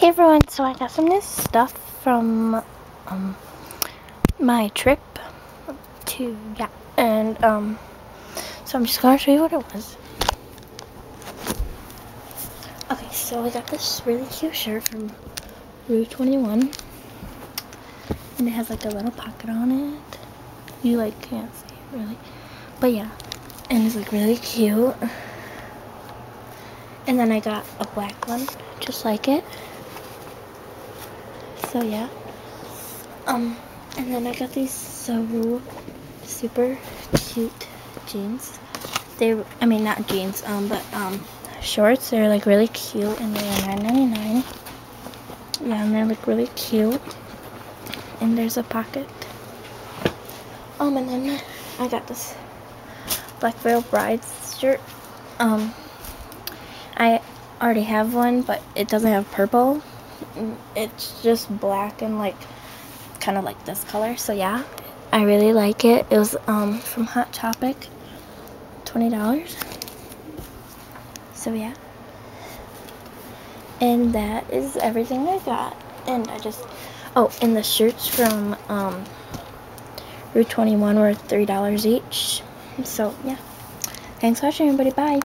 Hey everyone, so I got some new stuff from um, my trip to, yeah, and um, so I'm just going to show you what it was. Okay, so I got this really cute shirt from Rue 21, and it has like a little pocket on it. You like can't see it really, but yeah, and it's like really cute. And then I got a black one, just like it so yeah. Um and then I got these so super cute jeans. They I mean not jeans um but um shorts. They're like really cute and they're $9.99 yeah and they look really cute. And there's a pocket. Um and then I got this Black Veil Brides shirt. Um I already have one but it doesn't have purple it's just black and like kind of like this color so yeah. I really like it. It was um from Hot Topic $20 so yeah. And that is everything I got. And I just oh and the shirts from um Rue 21 were $3 each. So yeah. Thanks for watching everybody. Bye